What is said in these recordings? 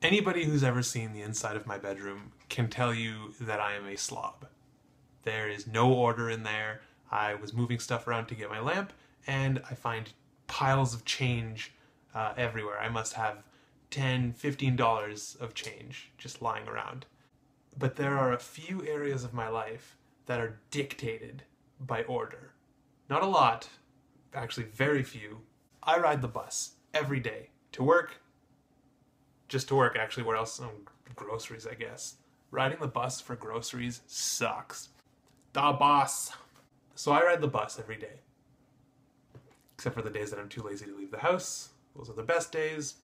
Anybody who's ever seen the inside of my bedroom can tell you that I am a slob. There is no order in there. I was moving stuff around to get my lamp, and I find piles of change uh, everywhere. I must have 10 $15 of change just lying around. But there are a few areas of my life that are dictated by order. Not a lot, actually, very few. I ride the bus every day to work, just to work, actually. Where else? Oh, groceries, I guess. Riding the bus for groceries sucks. The bus. So I ride the bus every day. Except for the days that I'm too lazy to leave the house. Those are the best days.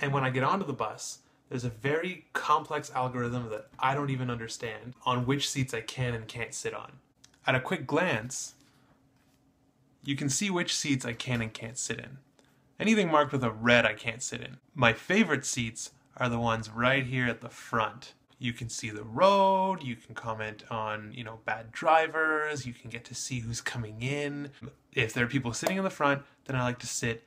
And when I get onto the bus, there's a very complex algorithm that I don't even understand on which seats I can and can't sit on. At a quick glance, you can see which seats I can and can't sit in. Anything marked with a red I can't sit in. My favorite seats are the ones right here at the front. You can see the road, you can comment on, you know, bad drivers, you can get to see who's coming in. If there are people sitting in the front, then I like to sit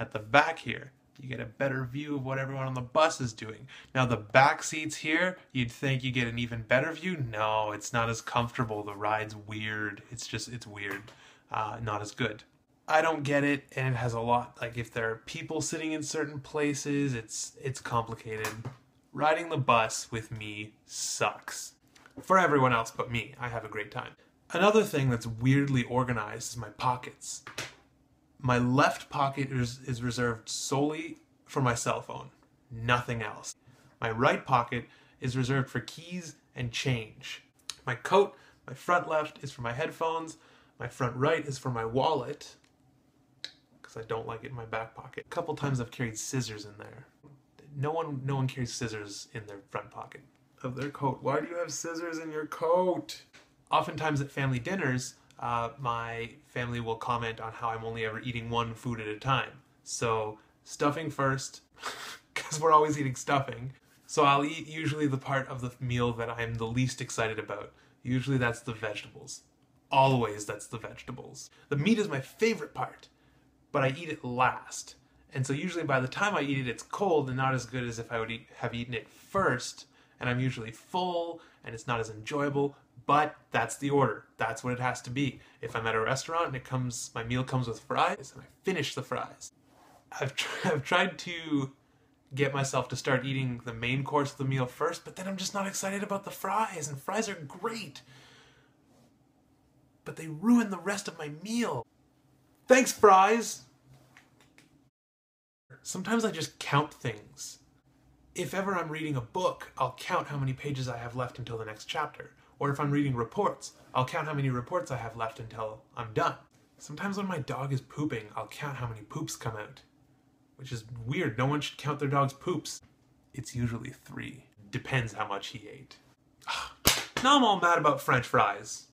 at the back here. You get a better view of what everyone on the bus is doing. Now the back seats here, you'd think you get an even better view. No, it's not as comfortable. The ride's weird. It's just, it's weird. Uh, not as good. I don't get it, and it has a lot. Like if there are people sitting in certain places, it's it's complicated. Riding the bus with me sucks. For everyone else but me, I have a great time. Another thing that's weirdly organized is my pockets. My left pocket is, is reserved solely for my cell phone, nothing else. My right pocket is reserved for keys and change. My coat, my front left is for my headphones, my front right is for my wallet, because I don't like it in my back pocket. A couple times I've carried scissors in there. No one, no one carries scissors in their front pocket of their coat. Why do you have scissors in your coat? Oftentimes at family dinners, uh, my family will comment on how I'm only ever eating one food at a time. So stuffing first, because we're always eating stuffing. So I'll eat usually the part of the meal that I'm the least excited about. Usually that's the vegetables. Always that's the vegetables. The meat is my favorite part but I eat it last. And so usually by the time I eat it, it's cold and not as good as if I would eat, have eaten it first. And I'm usually full and it's not as enjoyable, but that's the order. That's what it has to be. If I'm at a restaurant and it comes, my meal comes with fries and I finish the fries. I've, tr- I've tried to get myself to start eating the main course of the meal first, but then I'm just not excited about the fries, and fries are great. But they ruin the rest of my meal. Thanks, fries! Sometimes I just count things. If ever I'm reading a book, I'll count how many pages I have left until the next chapter. Or if I'm reading reports, I'll count how many reports I have left until I'm done. Sometimes when my dog is pooping, I'll count how many poops come out. Which is weird, no one should count their dog's poops. It's usually three. Depends how much he ate. now I'm all mad about french fries.